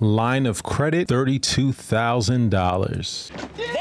Line of credit $32,000.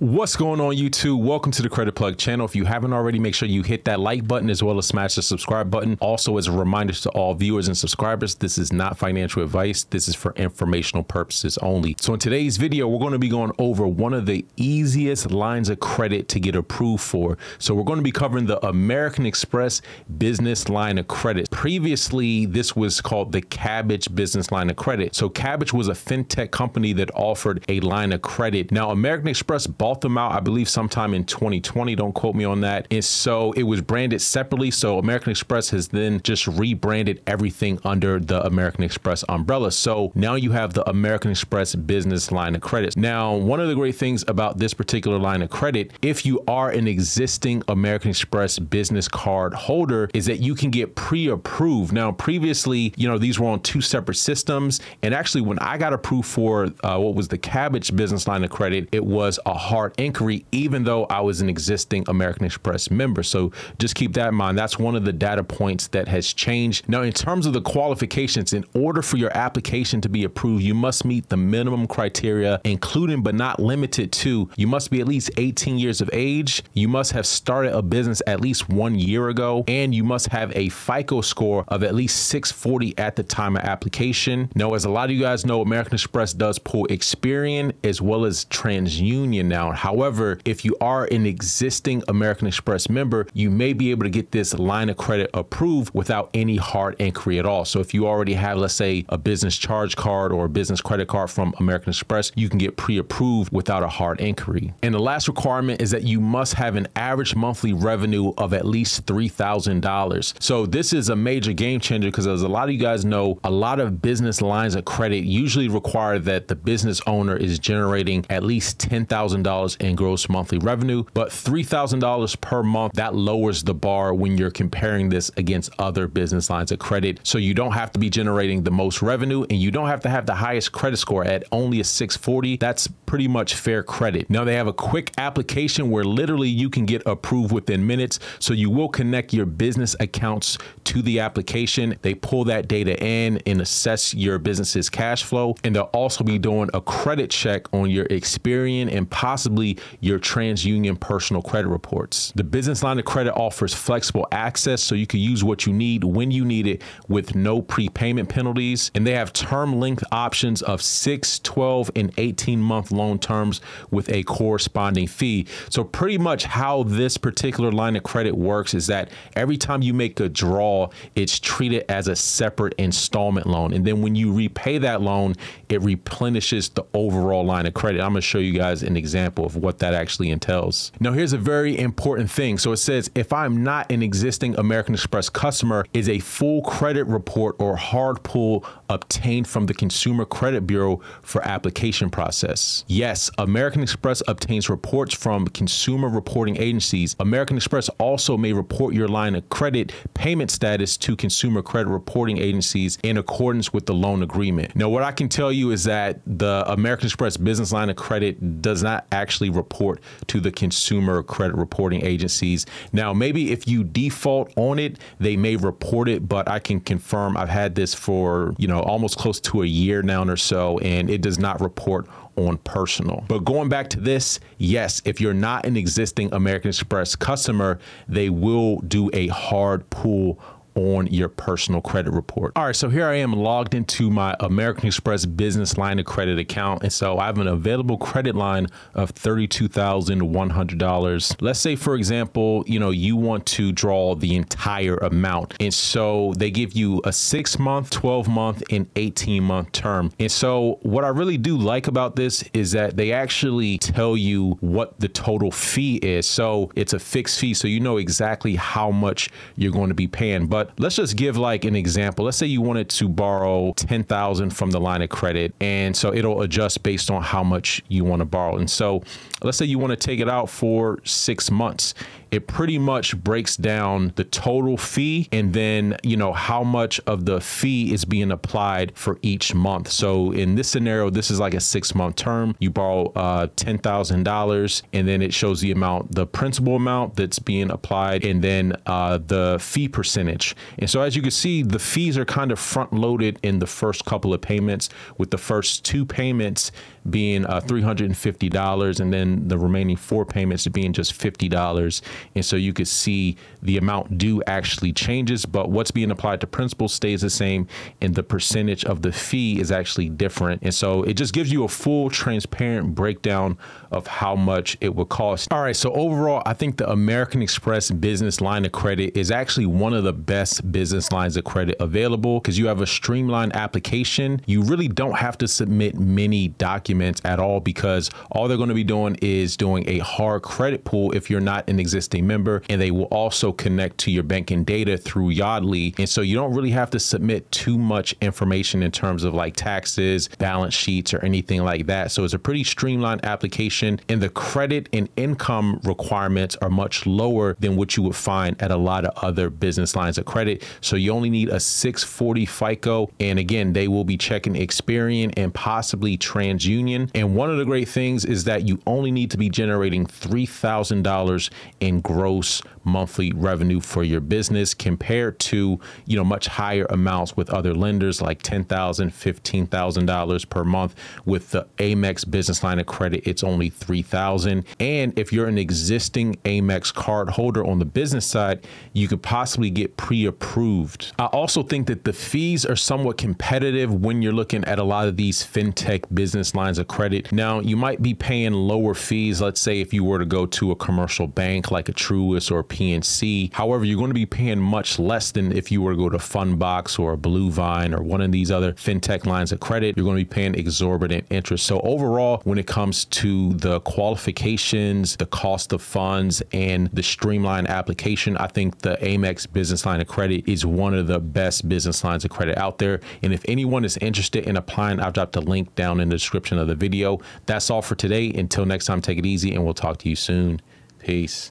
What's going on YouTube? Welcome to the Credit Plug channel. If you haven't already, make sure you hit that like button as well as smash the subscribe button. Also, as a reminder to all viewers and subscribers, this is not financial advice. This is for informational purposes only. So in today's video, we're going to be going over one of the easiest lines of credit to get approved for. So we're going to be covering the American Express business line of credit. Previously, this was called the Kabbage business line of credit. So Kabbage was a fintech company that offered a line of credit. Now, American Express bought bought them out, I believe, sometime in 2020. Don't quote me on that. And so it was branded separately. So American Express has then just rebranded everything under the American Express umbrella. So now you have the American Express business line of credit. Now, one of the great things about this particular line of credit, if you are an existing American Express business card holder, is that you can get pre-approved. Now, previously, you know, these were on two separate systems. And actually, when I got approved for uh, what was the Kabbage business line of credit, it was a hard hard inquiry, even though I was an existing American Express member. So just keep that in mind. That's one of the data points that has changed. Now, in terms of the qualifications, in order for your application to be approved, you must meet the minimum criteria, including but not limited to you must be at least 18 years of age, you must have started a business at least one year ago, and you must have a FICO score of at least 640 at the time of application. Now, as a lot of you guys know, American Express does pull Experian as well as TransUnion now However, if you are an existing American Express member, you may be able to get this line of credit approved without any hard inquiry at all. So if you already have, let's say, a business charge card or a business credit card from American Express, you can get pre-approved without a hard inquiry. And the last requirement is that you must have an average monthly revenue of at least $3,000. So this is a major game changer because as a lot of you guys know, a lot of business lines of credit usually require that the business owner is generating at least $10,000 in gross monthly revenue, but $3,000 per month, that lowers the bar when you're comparing this against other business lines of credit. So you don't have to be generating the most revenue and you don't have to have the highest credit score at only a 640. That's pretty much fair credit. Now they have a quick application where literally you can get approved within minutes. So you will connect your business accounts to the application. They pull that data in and assess your business's cash flow. And they'll also be doing a credit check on your Experian and possibly possibly your TransUnion personal credit reports. The business line of credit offers flexible access so you can use what you need when you need it with no prepayment penalties. And they have term length options of 6, 12, and 18 month loan terms with a corresponding fee. So pretty much how this particular line of credit works is that every time you make a draw, it's treated as a separate installment loan. And then when you repay that loan, it replenishes the overall line of credit. I'm going to show you guys an example example of what that actually entails. Now, here's a very important thing. So it says if I'm not an existing American Express customer, is a full credit report or hard pull obtained from the Consumer Credit Bureau for application process. Yes, American Express obtains reports from consumer reporting agencies. American Express also may report your line of credit payment status to consumer credit reporting agencies in accordance with the loan agreement. Now, what I can tell you is that the American Express business line of credit does not actually report to the consumer credit reporting agencies. Now, maybe if you default on it, they may report it, but I can confirm I've had this for, you know, almost close to a year now or so, and it does not report on personal. But going back to this, yes, if you're not an existing American Express customer, they will do a hard pull on your personal credit report. All right, so here I am logged into my American Express business line of credit account. And so I have an available credit line of $32,100. Let's say, for example, you know, you want to draw the entire amount. And so they give you a six month, 12 month, and 18 month term. And so what I really do like about this is that they actually tell you what the total fee is. So it's a fixed fee. So you know exactly how much you're going to be paying. But Let's just give like an example. Let's say you wanted to borrow 10,000 from the line of credit. And so it'll adjust based on how much you want to borrow. And so let's say you want to take it out for six months it pretty much breaks down the total fee and then, you know, how much of the fee is being applied for each month. So in this scenario, this is like a six month term. You borrow uh, $10,000 and then it shows the amount, the principal amount that's being applied and then uh, the fee percentage. And so as you can see, the fees are kind of front loaded in the first couple of payments with the first two payments being uh, $350 and then the remaining four payments being just $50. And so you could see the amount due actually changes, but what's being applied to principal stays the same and the percentage of the fee is actually different. And so it just gives you a full transparent breakdown of how much it would cost. All right, so overall, I think the American Express business line of credit is actually one of the best business lines of credit available because you have a streamlined application. You really don't have to submit many documents at all because all they're going to be doing is doing a hard credit pull if you're not an existing member, and they will also connect to your banking data through Yodlee. And so you don't really have to submit too much information in terms of like taxes, balance sheets, or anything like that. So it's a pretty streamlined application, and the credit and income requirements are much lower than what you would find at a lot of other business lines of credit. So you only need a 640 FICO. And again, they will be checking Experian and possibly TransUnion. And one of the great things is that you only need to be generating $3,000 in gross monthly revenue for your business compared to, you know, much higher amounts with other lenders like $10,000, $15,000 per month. With the Amex business line of credit, it's only $3,000. And if you're an existing Amex card holder on the business side, you could possibly get pre-approved. I also think that the fees are somewhat competitive when you're looking at a lot of these fintech business lines of credit. Now, you might be paying lower fees, let's say if you were to go to a commercial bank like a Truist or PNC. However, you're going to be paying much less than if you were to go to Fundbox or Bluevine or one of these other fintech lines of credit. You're going to be paying exorbitant interest. So overall, when it comes to the qualifications, the cost of funds, and the streamlined application, I think the Amex business line of credit is one of the best business lines of credit out there. And if anyone is interested in applying, I've dropped a link down in the description of the video. That's all for today. Until next time, take it easy and we'll talk to you soon. Peace.